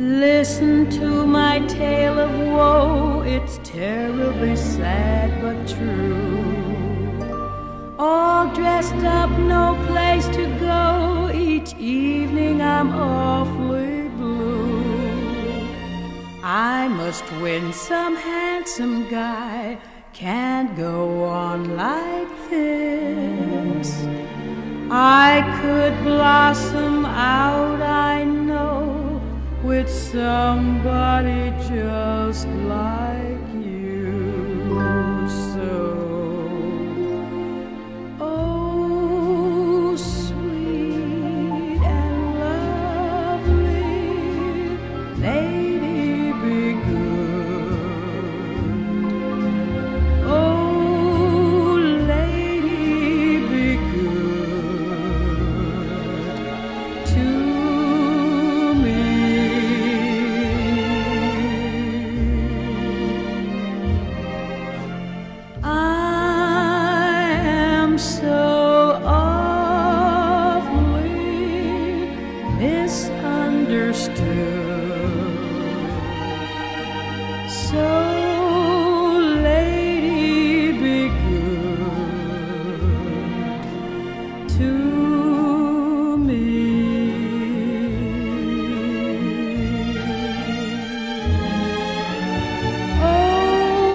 listen to my tale of woe. It's terribly sad but true. All dressed up, no place to go. Each evening I'm awfully blue. I must win some handsome guy. Can't go on like this. I could blossom out, with somebody just like Still, So